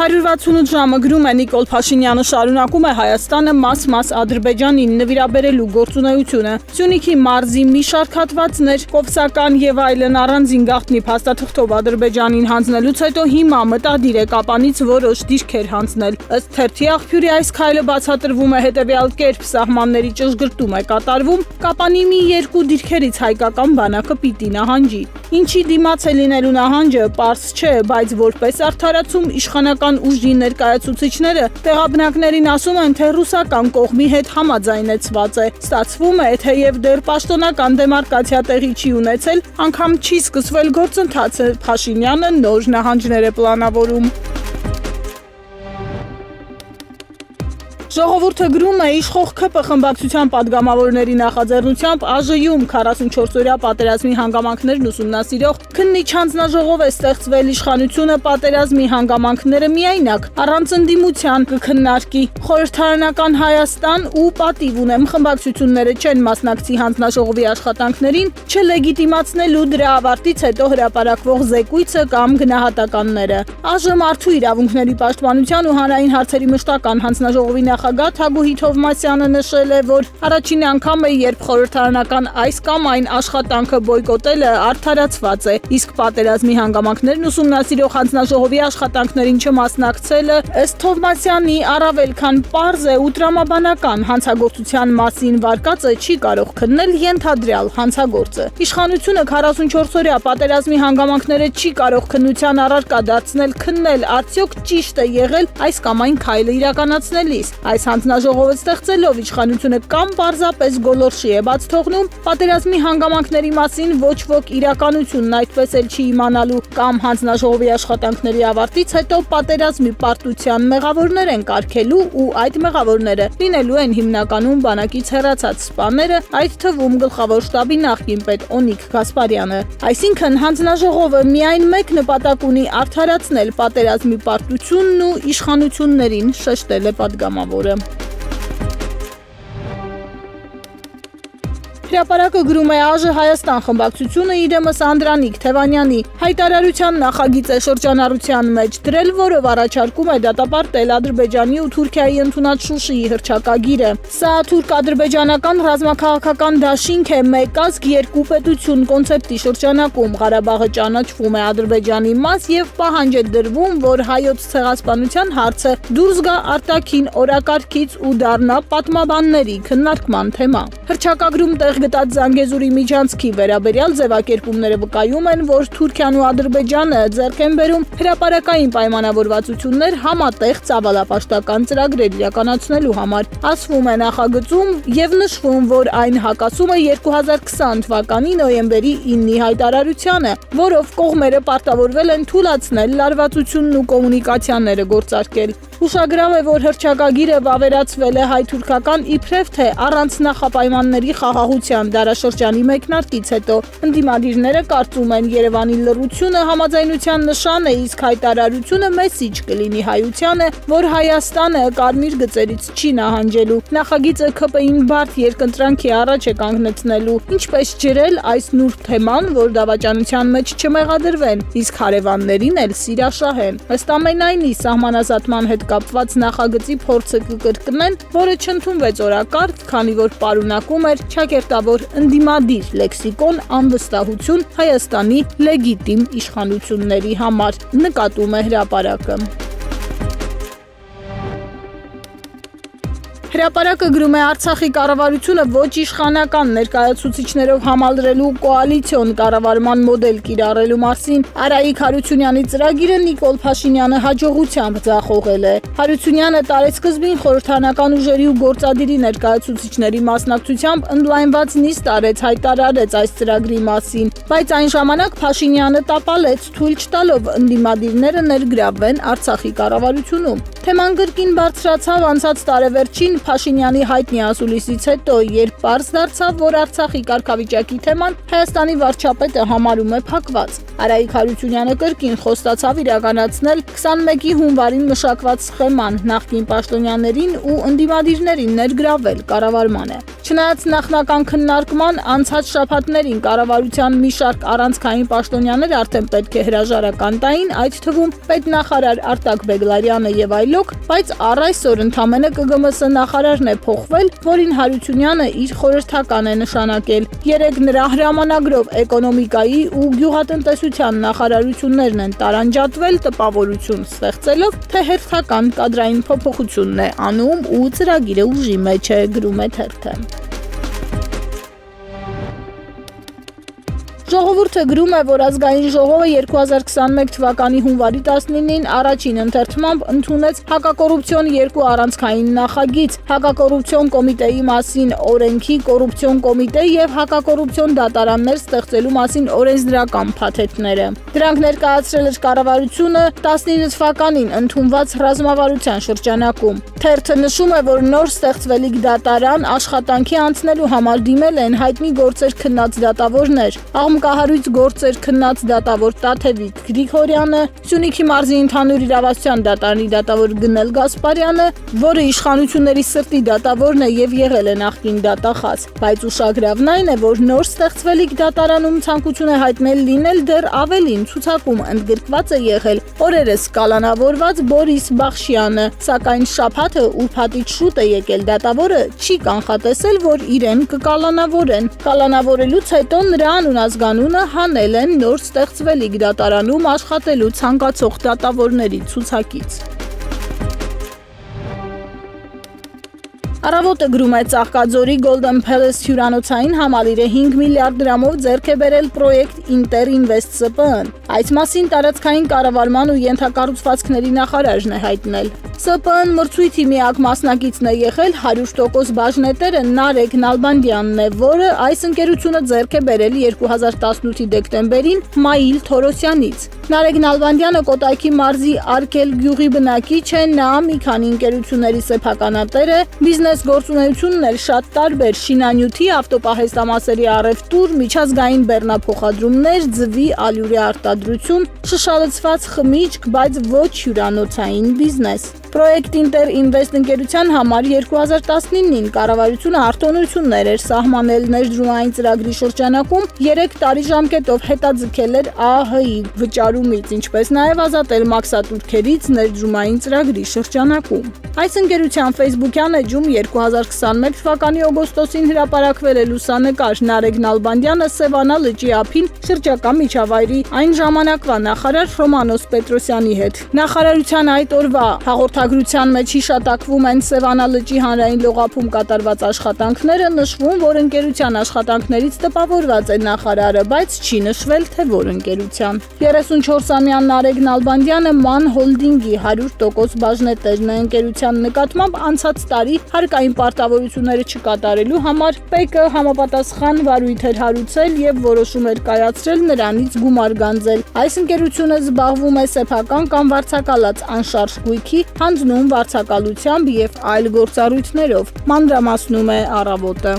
168 ժամը գրում է. Նիկոլ Փաշինյանը շարունակում է Հայաստանը մաս-մաս Ադրբեջանին նվիրաբերելու գործունեությունը։ Սյունիքի մարզի մի շարք հատվածներ, Կովսական եւ այլն առանձին գաղտնի փաստաթղթով Ադրբեջանին հանձնելուց հետո հիմա մտադիր է կապանից որոշ դիրքեր հանձնել։ Ըստ թերթի աղբյուրի այս քայլը բացատրվում է հետեւյալ կերպ. Սահմանների ճշգրտում է կատարվում, կապանի մի երկու դիրքերից հայկական բանակը պիտի նահանջի։ Ինչի դիմաց է լինելու նահանջը, པարս չէ, բայց որպես արդարացում իշխանական ռուսական ուժի ներկայացուցիչները տեղաբնակներին ասում են, թե ռուսական կողմի հետ համաձայնեցված է։ Ստացվում է, թեև դեռ պաշտոնական դեմարկացիա տեղի չի ունեցել, անգամ չի սկսվել գործընթացը, Փաշինյանը նոր նահանջներ է պլանավորում։ Ժողովուրդը գրում է իշխող ԿՊ խմբակցության падգամավորների նախաձեռնությամբ ԱԺ-ում 44-օրյա պատերազմի հանգամանքներն ուսումնասիրող քննիչ հանձնաժողով է ստեղծվել իշխանությունը պատերազմի հանգամանքները միայնակ առանց ընդդիմության կքննարկի։ Խորհրդարանական Հայաստան ու պատիվ ունեմ խմբակցությունները չեն մասնակցի հանձնաժողովի աշխատանքներին, չլեգիտիմացնելու դրա ավարտից հետո հրապարակվող զեկույցը կամ գնահատականները։ ԱԺ մարդու իրավունքների պաշտպանության ու հանրային հարցերի մշտական հանձնաժողովի նախ նախագահ Թագուհի Թովմասյանը նշել է, որ առաջին անգամ է, երբ խորհրդարանական այս կամ այն աշխատանքը բոյկոտելը արդարացված է, իսկ պատերազմի հանգամանքներն ուսումնասիրող հանձնաժողովի աշխատանքներին չմասնակցելը ըստ Թովմասյանի առավել քան པարզ է ու տրամաբանական հանցագործության մասին վարկածը չի կարող քննել ենթադրյալ հանցագործը։ Իշխանությունը 44 օրյա պատերազմի հանգամանքները չի կարող քննության առարկա դարձնել քննել արդյոք ճիշտ է եղել այս կամ այն քայլը իրականացնելիս։ Այս հանձնաժողովը ստեղծելով իշխանությունը կամ պարզապես գոլորշի է բաց թողնում, պատերազմի հանգամանքների մասին ոչ ոք իրականությունն այդպես էլ չի իմանալու կամ հանձնաժողովի աշխատանքների ավարտից հետո պատերազմի պարտության մեղավորներ են կարգելու ու այդ մեղավորները լինելու են հիմնականում բանակից հեռացած սպաները, այդ թվում գլխավոր շտաբի նախկին պետ Օնիկ Գասպարյանը։ Այսինքն հանձնաժողովը միայն մեկ նպատակ ունի արդարացնել պատերազմի պարտությունն ու իշխանություններին, շեշտել է падգամավոր։ Episode Հրապարակը գրում է ԱԺ Հայաստան խմբակցությունը իրեմս Անդրանիկ Թևանյանի հայտարարության նախագիծ է շրջանառության մեջ դրել, որով առաջարկում է դատապարտել Ադրբեջանի ու Թուրքիայի ընդունած Շուշիի հրճակագիրը։ Սա թուրք-ադրբեջանական ռազմաքաղաքական դաշինք է մեկ ազգ երկու պետություն կոնցեպտի շրջանակում Ղարաբաղը ճանաչվում է Ադրբեջանի մաս եւ պահանջ է դրվում, որ հայոց ցեղասպանության հարցը դուրս գա արտաքին օրակարգից ու դառնա պատմաբանների քննարկման թեմա։ Հրճակագրում տեղ գտած Զանգեզուրի միջանցքի վերաբերյալ ձևակերպումները վկայում են, որ Թուրքիան ու Ադրբեջանը ձեռք են բերում հրապարակային պայմանավորվածություններ համատեղ ցավալապաշտական ծրագրեր իրականացնելու համար։ Ասվում է նախագծում եւ նշվում, որ այն հակասում է 2020 թվականի նոյեմբերի 9-ի հայտարարությանը, որով կողմերը պարտավորվել են թույլաtsնել լարվածությունն ու կոմունիկացիաները գործարկել։ Ուշագրավ է, որ հրճակագիրը վավերացվել է հայ-թուրքական իբրև թե առանց նախապայմանների խաղաղության դարաշրջանի մեկնարկից հետո։ Ընդդիմադիրները կարծում են Երևանի լռությունը համաձայնության նշան է, իսկ հայտարարությունը մեսիջ կլինի հայությանը, որ Հայաստանը կարմիր գծերից չի նահանջելու։ Նախագիծը ԿՊ-ին բարդ երկընտրանքի առաջ է կանգնեցնելու, ինչպես ջրել այս նուրբ թեման, որ դավաճանության մեջ չմեղադրվեն, իսկ հարևաններին էլ սիրաշահեն։ Ըստ ամենայնի սահմանազատման հետ կապված նախագծի փորձը կկրկնեն, որը չընդունվեց օրակարգ, քանի որ պարունակում էր ճակերտավոր ընդդիմադիր լեքսիկոն անվստահություն Հայաստանի լեգիտիմ իշխանությունների համար, նկատում է հրապարակը։ Հրապարակը գրում է Արցախի կառավարությունը ոչ իշխանական ներկայացուցիչներով համալրելու կոալիցիոն կառավարման մոդել կիրառելու մասին Արայիկ Հարությունյանի ծրագիրը Նիկոլ Փաշինյանը հաջողությամբ ձախողել է։ Հարությունյանը տարեսկզբին խորհրդանական ուժերի ու գործադիրի ներկայացուցիչների մասնակցությամբ ընդլայնված նիստ արեց հայտարարեց այս ծրագրի մասին, բայց այն ժամանակ Փաշինյանը տապալեց թույլ չտալով ընդդիմադիրները ներգրավվեն Արցախի կառավարությունում։ Թեման գրքին բարձրացավ անցած տարեվերջին Փաշինյանի հայտնի ասուլիսից հետո, երբ པարզ դարձավ, որ Արցախի կարգավիճակի թեման Հայաստանի վարչապետը համարում է փակված։ Արայիկ Հարությունյանը կրկին խոստացավ իրականացնել 21-ի հունվարին մշակված սխեման նախկին պաշտոնյաներին ու ընդդիմադիրներին ներգրավել կառավարմանը։ Չնայած նախնական քննարկման անցած շաբաթներին կառավարության մի շարք առանցքային պաշտոնյաներ արդեն պետք է հրաժարական տային, այդ թվում պետնախարար Արտակ Բեգլարյանը եւ այլոք, բայց առ այսօր ընդամենը ԿԳՄՍ նախարարն է փոխվել, որին Հարությունյանը իր խորհրդական է նշանակել։ Երեք նրա հրամանագրով էկոնոմիկայի ու գյուղատնտեսության նախարարություններն են տարանջատվել տպավորություն ստեղծելով, թե հերթական կադրային փոփոխությունն է անում ու ծրագիրը ուժի մեջ է գրում է թերթը։ Ժողովուրդը գրում է, որ ազգային ժողովը 2021 թվականի հունվարի 19-ին առաջին ընթերցմամբ ընդունեց հակակոռուպցիոն երկու առանցքային նախագիծ՝ հակակոռուպցիոն կոմիտեի մասին օրենքի, կոռուպցիոն կոմիտե եւ հակակոռուպցիոն դատարաններ ստեղծելու մասին օրենսդրական փաթեթները։ Դրանք ներկայացրել էր կառավարությունը 19 թվականին ընդունված ռազմավարության շրջանակում։ Թերթը նշում է, որ նոր ստեղծվելիք դատարան աշխատանքի անցնելու համար դիմել են հայտնի գործեր քննած դատավորներ։ Աղմ կահարույց գործեր քննած դատավոր Տաթևիկ Գրիգորյանը, Սյունիքի մարզի ընդհանուր իրավասության դատարանի դատավոր Գնել Գասպարյանը, որը իշխանությունների սրտի դատավորն է եւ եղել է նախկին դատախազ, բայց ուշագրավն այն է, որ նոր ստեղծվելիք դատարանում ցանկություն է հայտնել լինել դեռ ավելին ցուցակում ընդգրկված է եղել օրերս կալանավորված Բորիս Բախշյանը, սակայն շփաթը ուրփաթից շուտ է եկել դատավորը չի կանխատեսել, որ իրեն կկալանավորեն։ Կալանավորելուց հետո նրա անուն ազգան անունը հանել են նոր ստեղծվելիք դատարանում աշխատելու ցանկացող դատավորների ցուցակից։ Արավոտը գրում է Ծաղկաձորի Golden Palace հյուրանոցային համալիրը 5 միլիարդ դրամով ձեռք է բերել պրոյեկտ Inter Invest SPN։ Այս մասին տարածքային կառավարման ու ենթակառուցվածքների նախարարն է հայտնել։ ՍՊԸ-ն մրցույթի միակ մասնակիցն է եղել 100% բաժնետերը Նարեկ Նալբանդյանն է, որը այս ընկերությունը ձեռք է բերել 2018-ի դեկտեմբերին Մայիլ Թորոսյանից։ Նարեկ Նալբանդյանը Կոտայքի մարզի Արկել գյուղի բնակիչ է, նա մի քանի ընկերությունների սեփականատեր է, բիզնես գործունեությունն էլ շատ տարբեր՝ շինանյութի, ավտոպահեստամասերի առևտուր, միջազգային բեռնափոխադրումներ, ձվի ալյուրի արտադրություն, շշալցված խմիչք, բայց ոչ հյուրանոցային բիզնես։ Պրոյեկտ Ինտեր Ինվեստ ընկերության համար 2019-ին կառավարությունը արտոնություններ էր սահմանել ներդրումային ծրագրի շրջանակում 3 տարի ժամկետով հետաձգել էր ԱՀ-ի վճարումից, ինչպես նաև ազատել մաքսատուրքերից ներդրումային ծրագրի շրջանակում։ Այս ընկերության Facebook-յան էջում 2021 թվականի օգոստոսին հրապարակվել է լուսանկար Նարեկ Նալբանդյանը Սևանա լճի ափին շրջակա միջավայրի այն ժամանակվա նախարար Ռոմանոս Պետրոսյանի հետ։ Նախարարության այդ օրվա հաղորդ Խորհրդագրության մեջ հիշատակվում են Սևանա լճի հանրային լողափում կատարված աշխատանքները, նշվում, որ ընկերության աշխատանքներից տպավորված է նախարարը, բայց չի նշվել, թե որ ընկերության։ 34-ամյա Նարեկ Նալբանդյանը Ման Հոլդինգի 100% բաժնետերն է ընկերության նկատմամբ անցած տարի հարկային պարտավորությունները չկատարելու համար ՊԿ համապատասխան վարույթ էր հարուցել եւ որոշում էր կայացրել նրանից գումար գանձել։ Այս ընկերությունը զբաղվում է սեփական կամ վարձակալած անշարժ գույքի հանձնում վարձակալությամբ եւ այլ գործառույթներով։ Մանրամասնում է առավոտը։